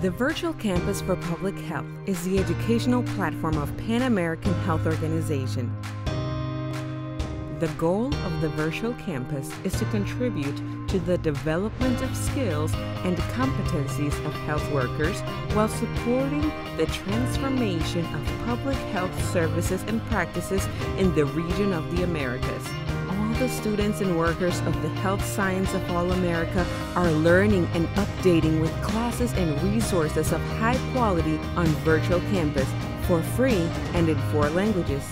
The Virtual Campus for Public Health is the educational platform of Pan American Health Organization. The goal of the Virtual Campus is to contribute to the development of skills and competencies of health workers while supporting the transformation of public health services and practices in the region of the Americas the students and workers of the Health Science of All America are learning and updating with classes and resources of high quality on Virtual Campus for free and in four languages.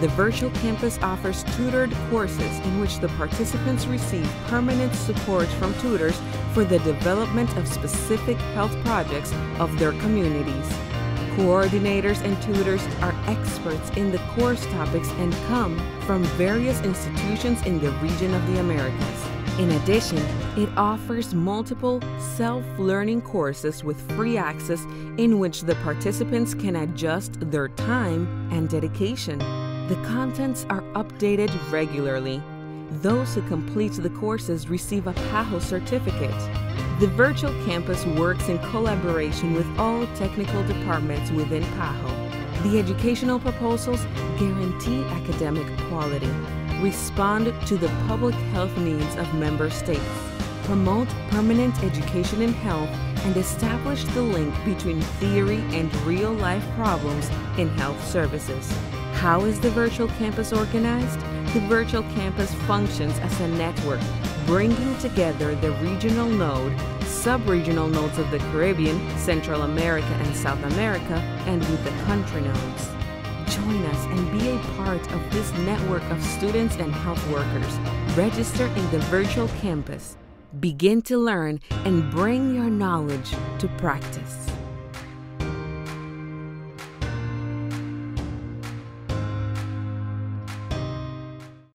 The Virtual Campus offers tutored courses in which the participants receive permanent support from tutors for the development of specific health projects of their communities. Coordinators and tutors are experts in the course topics and come from various institutions in the region of the Americas. In addition, it offers multiple self learning courses with free access in which the participants can adjust their time and dedication. The contents are updated regularly. Those who complete the courses receive a PAHO certificate. The virtual campus works in collaboration with all technical departments within PAHO. The educational proposals guarantee academic quality, respond to the public health needs of member states, promote permanent education in health, and establish the link between theory and real life problems in health services. How is the virtual campus organized? The virtual campus functions as a network bringing together the regional node, sub-regional nodes of the Caribbean, Central America, and South America, and with the country nodes. Join us and be a part of this network of students and health workers. Register in the virtual campus. Begin to learn and bring your knowledge to practice.